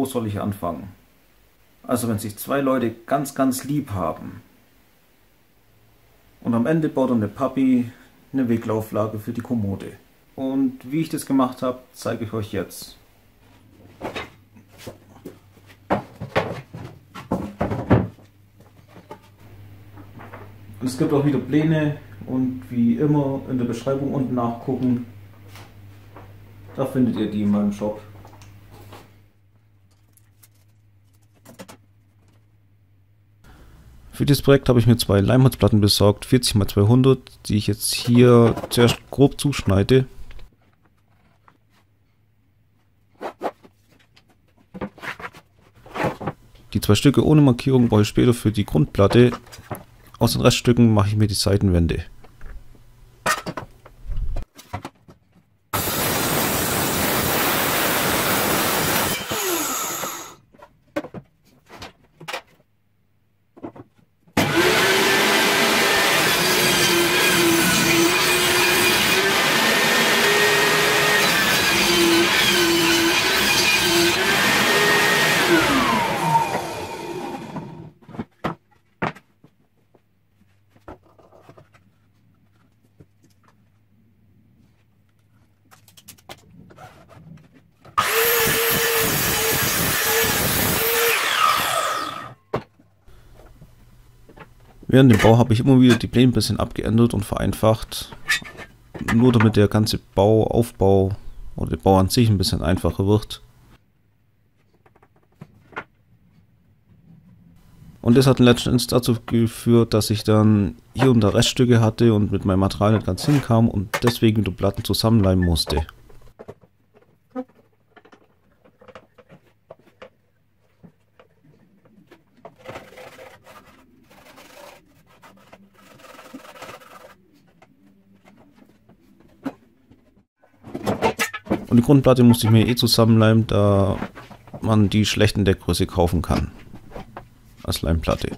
wo soll ich anfangen? Also wenn sich zwei Leute ganz, ganz lieb haben und am Ende baut dann der Papi eine Weglauflage für die Kommode. Und wie ich das gemacht habe, zeige ich euch jetzt. Es gibt auch wieder Pläne und wie immer in der Beschreibung unten nachgucken. Da findet ihr die in meinem Shop. Für dieses Projekt habe ich mir zwei Leimholzplatten besorgt, 40 x 200, die ich jetzt hier zuerst grob zuschneide. Die zwei Stücke ohne Markierung brauche ich später für die Grundplatte. Aus den Reststücken mache ich mir die Seitenwände. Während dem Bau habe ich immer wieder die Pläne ein bisschen abgeändert und vereinfacht. Nur damit der ganze Bauaufbau oder der Bau an sich ein bisschen einfacher wird. Und das hat letztendlich dazu geführt, dass ich dann hier und da Reststücke hatte und mit meinem Material nicht ganz hinkam und deswegen die Platten zusammenleimen musste. Und die Grundplatte musste ich mir eh zusammenleimen, da man die schlecht in der Größe kaufen kann. Als Leimplatte.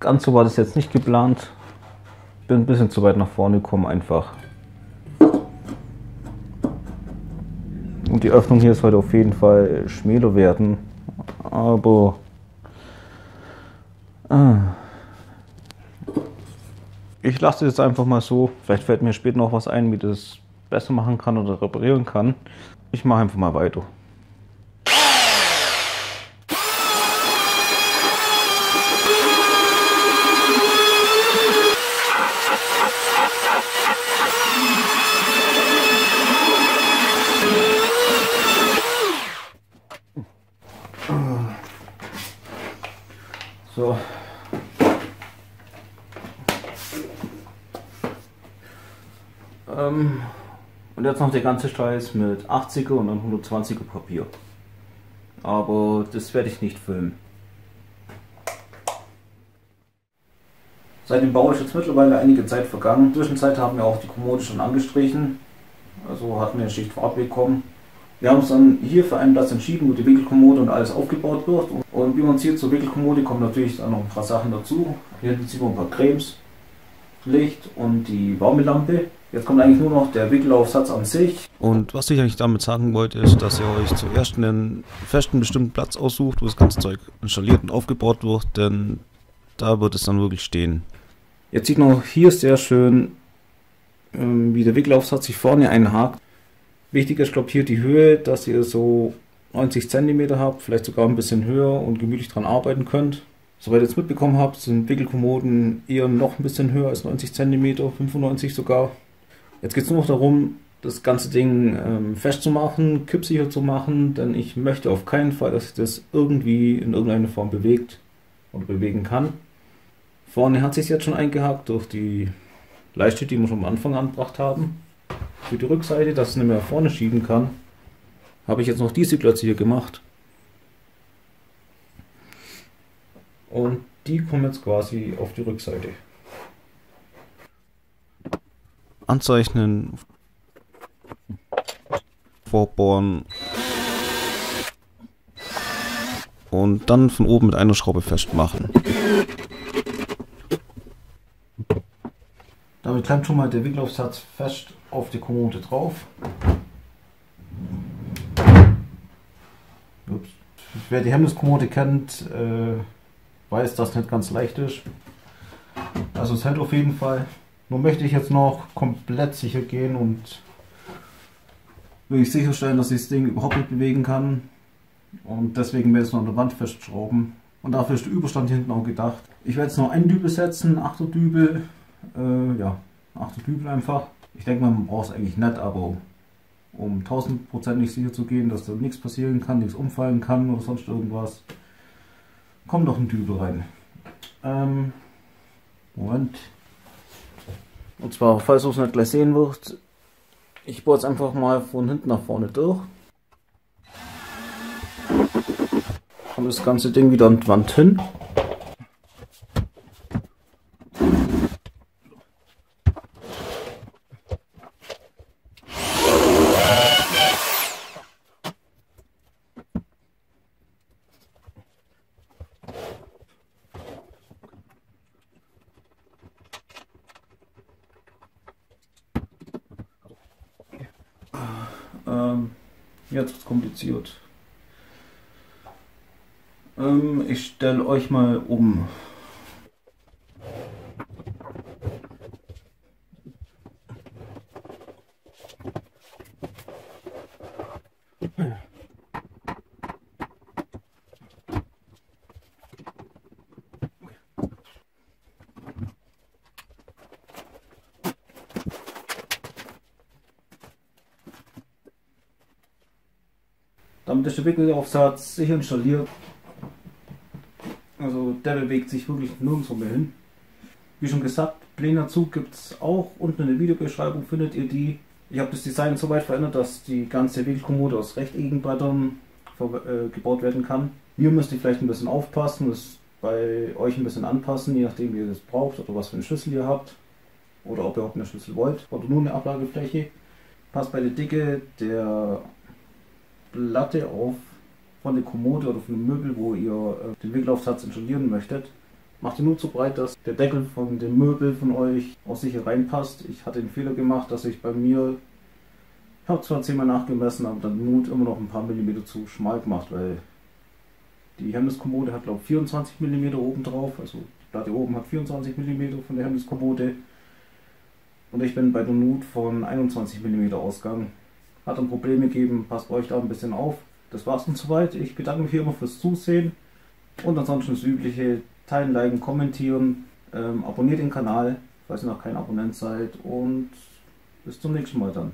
Ganz so war das jetzt nicht geplant. Bin ein bisschen zu weit nach vorne gekommen einfach. Und die Öffnung hier sollte auf jeden Fall schmäler werden. Aber... Ah. Ich lasse es jetzt einfach mal so. Vielleicht fällt mir später noch was ein, wie das besser machen kann oder reparieren kann. Ich mache einfach mal weiter. So. Ähm, und jetzt noch der ganze Scheiß mit 80er und dann 120er Papier. Aber das werde ich nicht filmen. Seit dem Bau ist jetzt mittlerweile einige Zeit vergangen. Zwischenzeit haben wir auch die Kommode schon angestrichen. Also hatten wir eine Schicht vorab bekommen. Wir haben uns dann hier für einen Platz entschieden, wo die Wickelkommode und alles aufgebaut wird. Und wie man sieht, zur Wickelkommode kommen natürlich dann noch ein paar Sachen dazu. Hier sieht man ein paar Cremes, Licht und die Wärmelampe. Jetzt kommt eigentlich nur noch der Wickelaufsatz an sich. Und was ich eigentlich damit sagen wollte, ist, dass ihr euch zuerst einen festen bestimmten Platz aussucht, wo das ganze Zeug installiert und aufgebaut wird, denn da wird es dann wirklich stehen. Jetzt sieht man auch hier sehr schön, ähm, wie der Wickelaufsatz sich vorne einhakt. Wichtig ist, glaube hier die Höhe, dass ihr so 90 cm habt, vielleicht sogar ein bisschen höher und gemütlich dran arbeiten könnt. Soweit ihr jetzt mitbekommen habt, sind Wickelkommoden eher noch ein bisschen höher als 90 cm, 95 sogar. Jetzt geht es nur noch darum, das ganze Ding ähm, festzumachen, kippsicher zu machen, denn ich möchte auf keinen Fall, dass sich das irgendwie in irgendeiner Form bewegt oder bewegen kann. Vorne hat sich jetzt schon eingehakt durch die Leiste, die wir schon am Anfang angebracht haben. Für die Rückseite, dass es nicht mehr vorne schieben kann, habe ich jetzt noch diese Klötze hier gemacht. Und die kommen jetzt quasi auf die Rückseite anzeichnen, vorbohren und dann von oben mit einer Schraube festmachen. Damit klemmt schon mal der Wickelaufsatz fest auf die Kommode drauf. Ups. Wer die Hemmniskommode kennt, äh, weiß, dass das nicht ganz leicht ist. Also es hält auf jeden Fall. Nur möchte ich jetzt noch komplett sicher gehen und will sicherstellen, dass ich das Ding überhaupt nicht bewegen kann. Und deswegen werde ich es noch an der Wand festschrauben. Und dafür ist der Überstand hinten auch gedacht. Ich werde jetzt noch einen Dübel setzen, 8er Dübel. Äh, ja, 8er Dübel einfach. Ich denke mal, man braucht es eigentlich nicht, aber um tausendprozentig sicher zu gehen, dass da nichts passieren kann, nichts umfallen kann oder sonst irgendwas, kommt noch ein Dübel rein. Ähm, Moment. Und zwar, falls ihr es nicht gleich sehen wird, ich bohre jetzt einfach mal von hinten nach vorne durch. Kommt das ganze Ding wieder an die Wand hin. Ähm, jetzt wird kompliziert. Ähm, ich stelle euch mal um. Damit ist der Wickelaufsatz sicher installiert. Der bewegt sich wirklich nirgendwo mehr hin. Wie schon gesagt, Pläne-Zug gibt es auch. Unten in der Videobeschreibung findet ihr die. Ich habe das Design so weit verändert, dass die ganze Wickelkommode aus rechteckigen Brettern äh, gebaut werden kann. Hier müsst ihr vielleicht ein bisschen aufpassen, das bei euch ein bisschen anpassen, je nachdem wie ihr das braucht oder was für eine Schlüssel ihr habt. Oder ob ihr auch eine Schlüssel wollt oder nur eine Ablagefläche. Passt bei der Dicke der Platte auf von der Kommode oder von dem Möbel, wo ihr äh, den Wickelaufsatz installieren möchtet. Macht die Nut so breit, dass der Deckel von dem Möbel von euch auch sicher reinpasst. Ich hatte den Fehler gemacht, dass ich bei mir, ich habe zwar zehnmal nachgemessen, aber dann Nut immer noch ein paar Millimeter zu schmal gemacht, weil die Hemmniskommode hat glaube ich 24 mm oben drauf, also die Platte oben hat 24 mm von der Hemmniskommode und ich bin bei der Nut von 21 mm ausgegangen. Hat dann Probleme gegeben, passt euch da ein bisschen auf. Das war's und soweit. Ich bedanke mich hier immer fürs Zusehen und ansonsten das übliche Teilen, liken, kommentieren, ähm, abonniert den Kanal, falls ihr noch kein Abonnent seid und bis zum nächsten Mal dann.